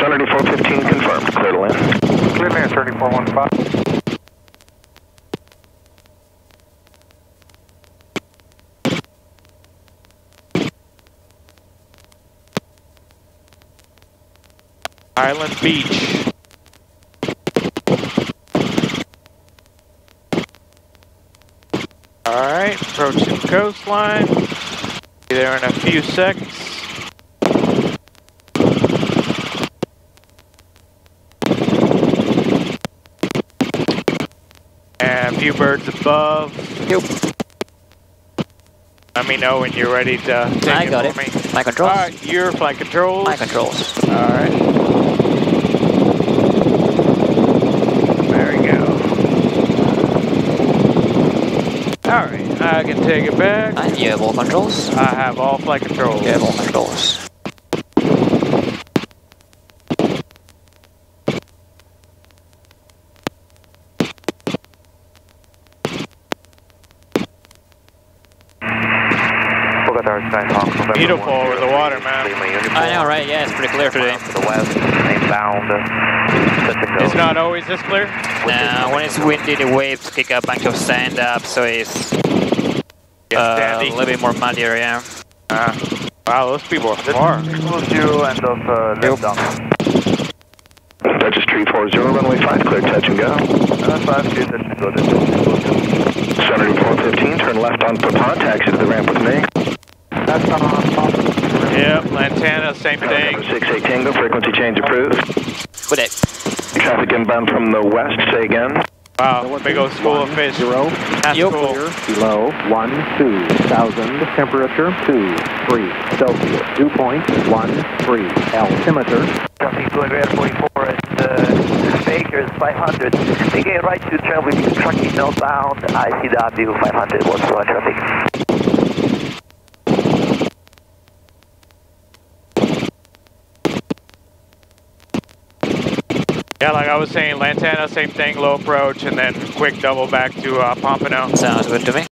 Senator 415 confirmed. Clear to land. Clear to land 3415. Island Beach. Alright, approaching coastline. Be there in a few seconds. And a few birds above. Yep. Let me know when you're ready to take I it got for it. me. My controls. Alright, your flight controls. My controls. Alright. There we go. Alright, I can take it back. And you have all controls. I have all flight controls. You have all controls. Bogota Skyhawk, November Needle 1, over the water, man. I know, right? Yeah, it's pretty clear today. To the west, inbound. Set to go. It's not always this clear? Now, when it's windy, the waves kick a bunch of sand up, so it's uh, a little bit more muddier, yeah. Uh, wow, those people are smart. Equals zero and of uh, left down. Registry 40, runway 5, clear touch and go. Uh, five, two, touch and go. That's equals two. Senator 415, turn left on Papon, taxi to the ramp with me. That's on, on. Yep, Lantana, same thing. Number 68 Tango, frequency change approved. With it. Traffic inbound from the west, say again. Wow, big old school of fish. Zero, That's Yep. cool. below, one, two, thousand, temperature, two, three, Celsius, dew point, one, three, altimeter, Traffic going red 44 at uh, Bakers 500. They get right to travel with trucking northbound ICW 500 was for traffic. Yeah, like I was saying, Lantana, same thing, low approach, and then quick double back to uh, Pompano. Sounds good to me.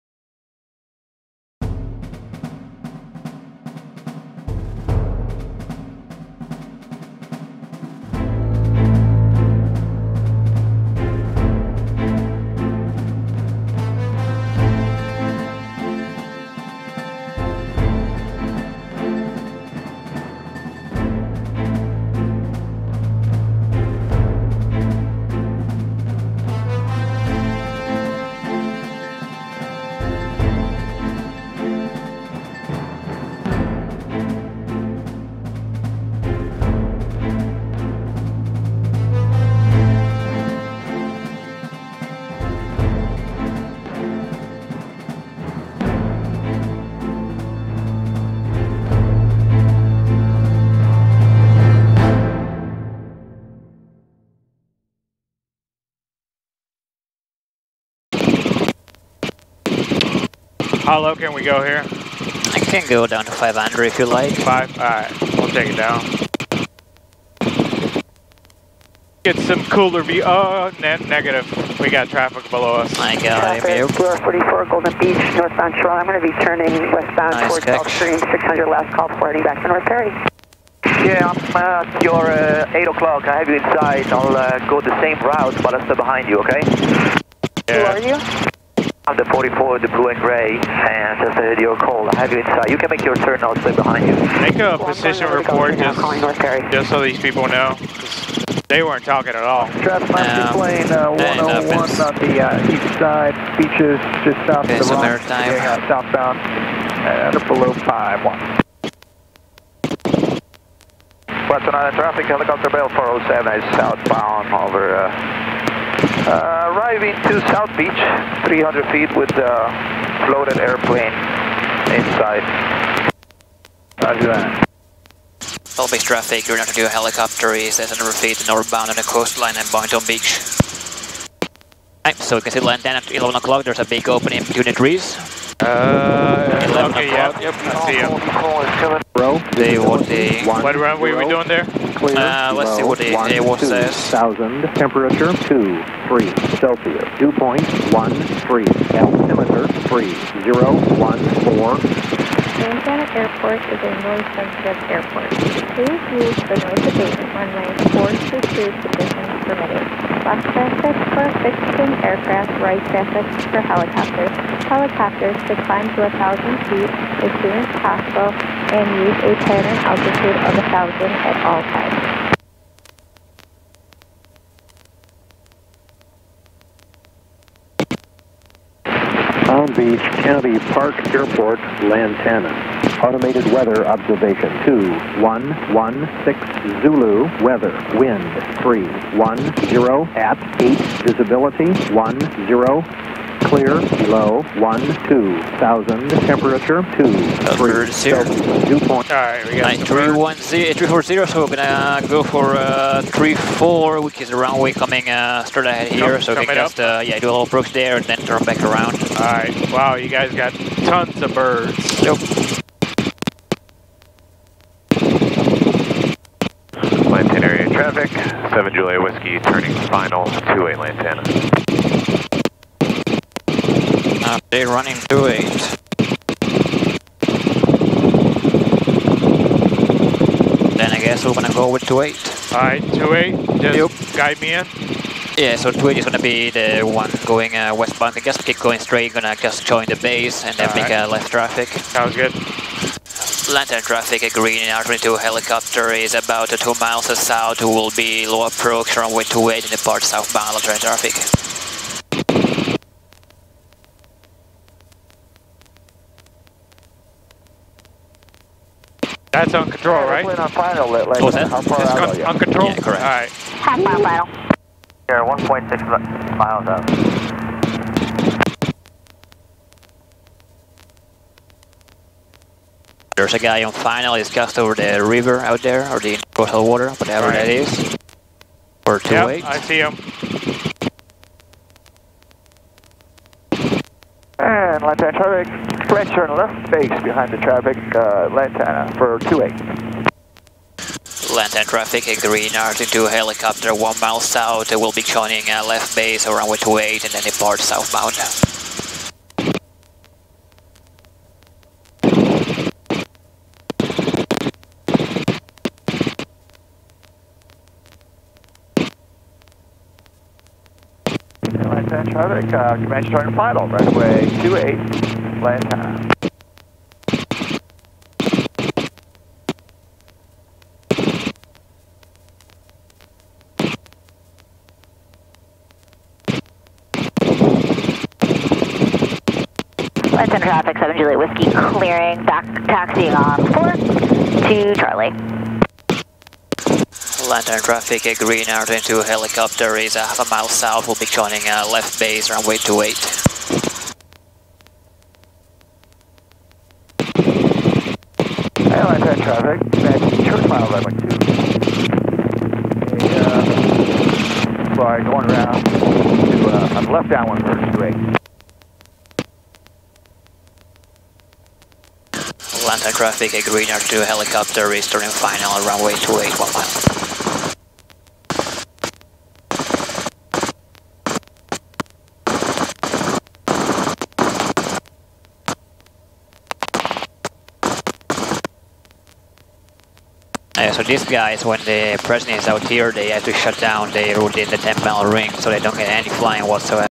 How low can we go here? I can go down to 500 if you like. Five? Alright, we'll take it down. Get some cooler view. Oh, ne negative. We got traffic below us. I got him here. Blue 44 Golden Beach, northbound Shore. I'm going to be turning westbound Nice towards catch. Gulfstream 600 last call before heading back to North Perry. Yeah, I'm at your uh, 8 o'clock. I have you inside. I'll uh, go the same route, but I'll stay behind you, okay? Who are you? I'm the 44, the blue and gray, and just heard your call. I have you inside. You can make your turn. I'll stay behind you. Make a Well, position going over to report just, calling North Perry. just so these people know. They weren't talking at all. Traffic Um, plane uh, 101 on the uh, east side, beaches just south Okay, of the so launch. Yeah, uh, southbound, uh, below 5-1. Western Island traffic, helicopter Bell 407 is southbound over, uh, uh, arriving to South Beach, 300 feet with uh, floated airplane inside. Roger that. All base traffic, you're not to do a helicopter is 600 feet northbound on the coastline and Boynton Beach. Right, so you can see land down at 11 o'clock, there's a big opening between the trees. Uh, 11 okay, yeah, o'clock. yep, I see him. Call is coming. row, They what they What runway are we doing there? Clear, Uh, let's see what the- one, the says. thousand, temperature, two, three, Celsius, dew point, one, three, altimeter, three, zero, one, four, Lantana Airport is a noise-sensitive airport. Please use the noise abatement runway 422 positions permitted. Left traffic for fixed-wing aircraft, right traffic for helicopters. Helicopters should climb to 1,000 feet as soon as possible and use a pattern altitude of 1,000 at all times. Beach County Park Airport, Lantana. Automated weather observation 2116 Zulu. Weather, wind 310 at 8. Visibility 10. Clear, low 12,000. Temperature 2 3 zero. Celsius. Dew point. All right, we got Nine some three bird. one zero three four zero. So we're gonna go for uh, three four, which is the runway coming uh, straight ahead here. Com- so we can just uh, yeah do a little approach there and then turn back around. All right. Wow, you guys got tons of birds. Nope. Lantana area traffic, 7 Juliet Whiskey, turning final, 2-8 Lantana. Uh, they're running to eight. Then I guess we're gonna go with two eight. All right, two eight. Just Yep. guide me in. Yeah, so two eight is gonna be the one going uh, westbound. I guess keep going straight. Gonna just join the base and then make Alright. a left traffic. Sounds good. Lantana traffic, a green R22 helicopter is about two miles south. Will be low approach runway 28 in the part southbound Lantana traffic. That's on control, right? On final, let, let, What was that? how far It's out con- on control. Yeah, correct. All right. Half mile final. Here, 1.6 miles out. There's a guy on final, he's just over the river out there, or the coastal water, whatever Alright. that is. Or 28. Yep, I see him. And Lantana traffic, right turn left face behind the traffic, uh, Lantana for 28. Lantana traffic, a green RT2 helicopter, one mile south, will be joining uh, left base around with two eight, and then depart southbound. Lantana traffic, uh, command starting final, runway 28 flat time. Listen traffic, 7 Juliet Whiskey clearing, back taxiing on 4 to Charlie. Lantana traffic, a green R22 helicopter is a half a mile south, will be joining uh, left base runway 28. Sorry, going around to, uh, the left downwind for 28. Lantana traffic, a green R2 helicopter is turning final runway 28, one Uh, so these guys, when the president is out here, they have to shut down the route the 10 mile ring so they don't get any flying whatsoever.